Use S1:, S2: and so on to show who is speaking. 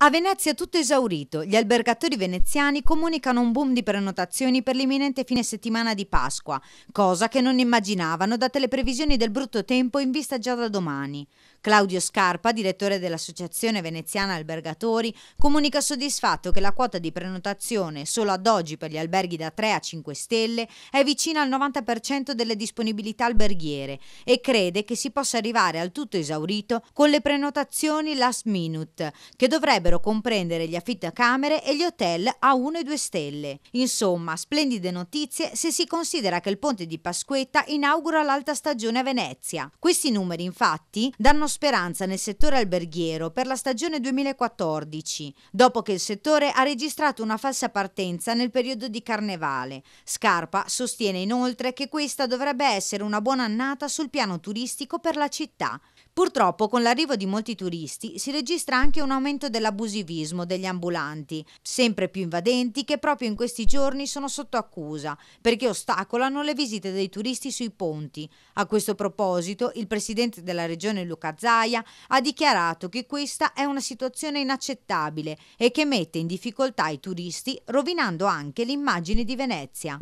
S1: A Venezia tutto esaurito. Gli albergatori veneziani comunicano un boom di prenotazioni per l'imminente fine settimana di Pasqua, cosa che non immaginavano date le previsioni del brutto tempo in vista già da domani. Claudio Scarpa, direttore dell'Associazione Veneziana Albergatori, comunica soddisfatto che la quota di prenotazione solo ad oggi per gli alberghi da 3 a 5 stelle è vicina al 90% delle disponibilità alberghiere e crede che si possa arrivare al tutto esaurito con le prenotazioni last minute, che dovrebbero comprendere gli affittacamere e gli hotel a 1 e 2 stelle. Insomma, splendide notizie se si considera che il ponte di Pasquetta inaugura l'alta stagione a Venezia. Questi numeri, infatti, danno speranza nel settore alberghiero per la stagione 2014, dopo che il settore ha registrato una falsa partenza nel periodo di carnevale. Scarpa sostiene inoltre che questa dovrebbe essere una buona annata sul piano turistico per la città. Purtroppo con l'arrivo di molti turisti si registra anche un aumento dell'abusivismo degli ambulanti, sempre più invadenti che proprio in questi giorni sono sotto accusa perché ostacolano le visite dei turisti sui ponti. A questo proposito il presidente della regione Luca Zaia ha dichiarato che questa è una situazione inaccettabile e che mette in difficoltà i turisti rovinando anche l'immagine di Venezia.